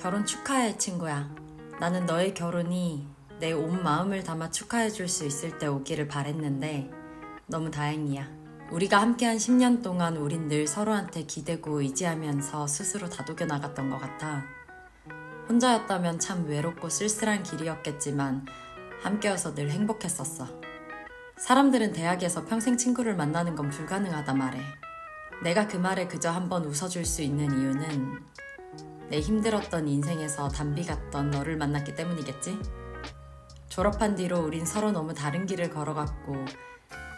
결혼 축하해, 친구야. 나는 너의 결혼이 내 온 마음을 담아 축하해 줄 수 있을 때 오기를 바랬는데 너무 다행이야. 우리가 함께한 10년 동안 우린 늘 서로한테 기대고 의지하면서 스스로 다독여 나갔던 것 같아. 혼자였다면 참 외롭고 쓸쓸한 길이었겠지만 함께여서 늘 행복했었어. 사람들은 대학에서 평생 친구를 만나는 건 불가능하다 말해. 내가 그 말에 그저 한번 웃어줄 수 있는 이유는 내 힘들었던 인생에서 담비 같던 너를 만났기 때문이겠지? 졸업한 뒤로 우린 서로 너무 다른 길을 걸어갔고,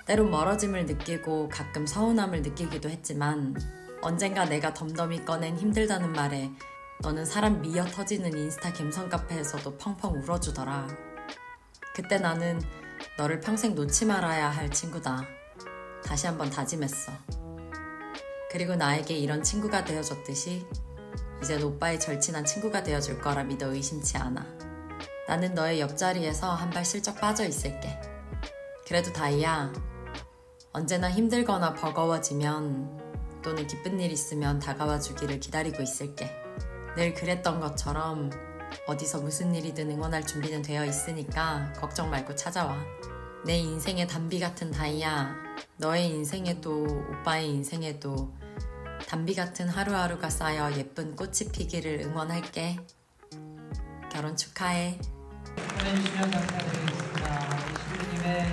때론 멀어짐을 느끼고 가끔 서운함을 느끼기도 했지만, 언젠가 내가 덤덤히 꺼낸 힘들다는 말에 너는 사람 미어 터지는 인스타 갬성 카페에서도 펑펑 울어주더라. 그때 나는 너를 평생 놓지 말아야 할 친구다. 다시 한번 다짐했어. 그리고 나에게 이런 친구가 되어줬듯이 이젠 오빠의 절친한 친구가 되어줄 거라 믿어 의심치 않아. 나는 너의 옆자리에서 한 발 슬쩍 빠져 있을게. 그래도 다이야, 언제나 힘들거나 버거워지면 또는 기쁜 일 있으면 다가와 주기를 기다리고 있을게. 늘 그랬던 것처럼 어디서 무슨 일이든 응원할 준비는 되어 있으니까 걱정 말고 찾아와. 내 인생의 단비 같은 다이야, 너의 인생에도 오빠의 인생에도 단비 같은 하루하루가 쌓여 예쁜 꽃이 피기를 응원할게. 결혼 축하해. 보내주시면 감사드리겠습니다. 신부님의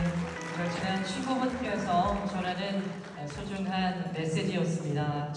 절친한 친구분께서 전하는 소중한 메시지였습니다.